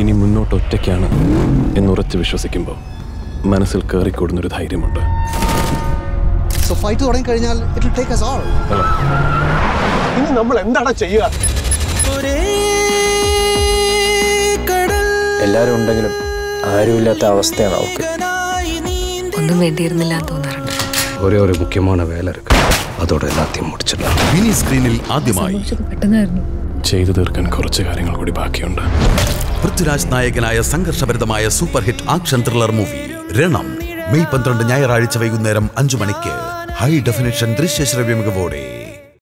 ഇനി മുന്നോട്ട് ഒറ്റയ്ക്കാണ് എന്നുറച്ച് വിശ്വസിക്കുമ്പോൾ മനസ്സിൽ കയറിക്കൂടുന്നൊരു ധൈര്യമുണ്ട്. സോ ഫൈറ്റ് കഴിഞ്ഞാൽ ഇറ്റ് ടേക്ക് അസ് ഓൾ ഇനി നമ്മൾ ചെയ്യുക? എല്ലാരും ഉണ്ടെങ്കിലും ആരുമില്ലാത്ത അവസ്ഥയാണ് അവർക്ക്. ഒന്നും വേണ്ടിയിരുന്നില്ല തോന്നാറുണ്ട്. ഒരേ ഒരു മുഖ്യമാണ് വേല അതോടെ എല്ലാത്തെയും മുടിച്ചിടണം മിനി സ്ക്രീനിൽ ആദ്യമായി ചെയ്തു തീർക്കാൻ കുറച്ച് കാര്യങ്ങൾ കൂടി ബാക്കിയുണ്ട്. പൃഥ്വിരാജ് നായകനായ സംഘർഷഭരിതമായ super hit action thriller movie Ranam. May പന്ത്രണ്ട് ഞായറാഴ്ച വൈകുന്നേരം അഞ്ചു മണിക്ക്. High definition ദൃശ്യശ്രവ്യ മികവോടെ